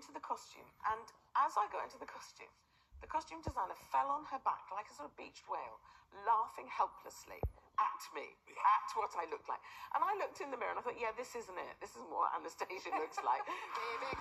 into the costume, and as I go into the costume, the costume designer fell on her back like a sort of beached whale, laughing helplessly at me, at what I looked like. And I looked in the mirror and I thought, yeah, this isn't it. This isn't what Anastasia looks like.